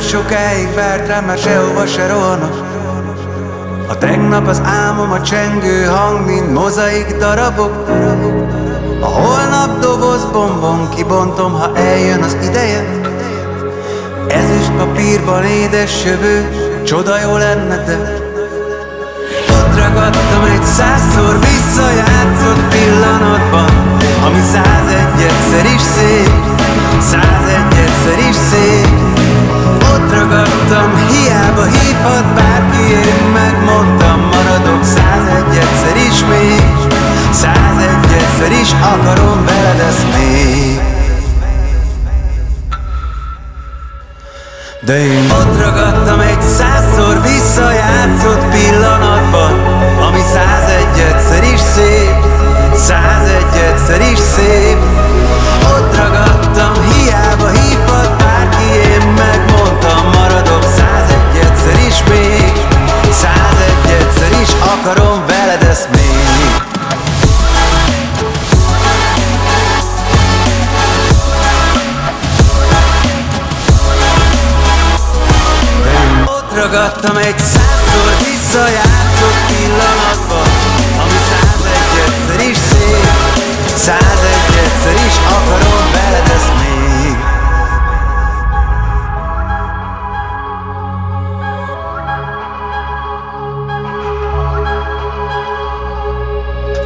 sokáig várt rám, már sehova se rohanok. A tegnap az álmom a csengő hang, mint mozaik darabok. A holnap doboz bombon kibontom, ha eljön az ideje. Ezüst papírban édes jövő, csoda jó lenne, de Ott ragadtam egy százszor visszajátszott pillanatban Ami százegy egyszer is akarom veled ezt még. De én ott ragadtam egy százszor visszajátszott ragadtam egy százszor visszajátszott pillanatban Ami százegy egyszer is szép, százegy egyszer is akarom veled ezt még.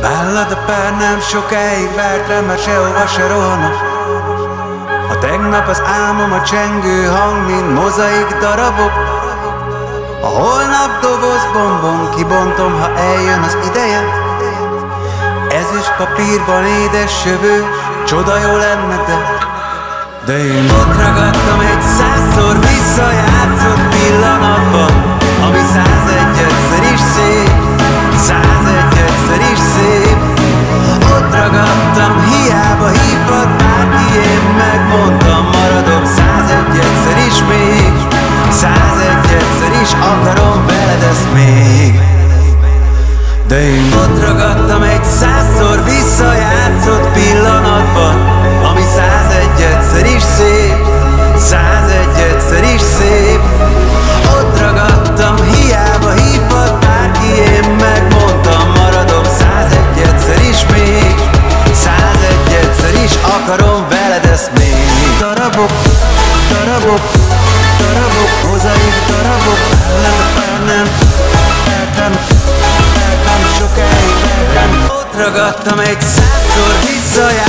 Vállad a pár nem sokáig várt rám, már sehova se A tegnap az álmom a csengő hang, mint mozaik darabok a holnap doboz bombon kibontom, ha eljön az ideje. Ezüst papírban édes jövő, csoda jó lenne, de De én ott ragadtam egy százszor De én ott ragadtam egy százszor visszajátszott pillanatban Ami százegy egyszer is szép, százegy egyszer is szép. Ott ragadtam, hiába hívhat bárki, én megmondtam Maradok százegy egyszer is még, százegy egyszer is akarom veled ezt még darabok, darabok, vertem sokáig vertem Ott ragadtam egy százszor visszajár